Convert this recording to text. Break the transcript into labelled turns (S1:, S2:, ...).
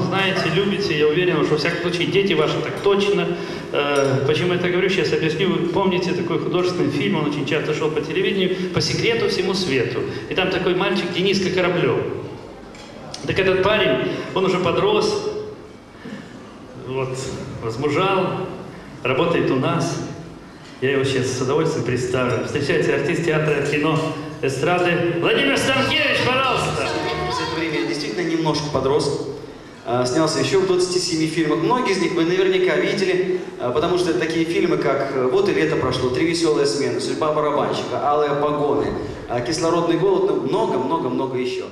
S1: знаете, любите, я уверен, что, во всяком случае, дети ваши так точно. Э, почему я это говорю, сейчас объясню. Вы помните такой художественный фильм, он очень часто шел по телевидению, «По секрету всему свету». И там такой мальчик Дениска Кораблев. Так этот парень, он уже подрос, вот, возмужал, работает у нас. Я его сейчас с удовольствием представлю. Встречайте, артист театра, кино, эстрады. Владимир Станкевич, пожалуйста.
S2: Немножко подрос. А, Снялся еще в 27 фильмах. Многие из них вы наверняка видели, а, потому что это такие фильмы, как «Вот и лето прошло», «Три веселые смены», «Судьба барабанщика», «Алые погоны», а, «Кислородный голод», ну, много-много-много еще.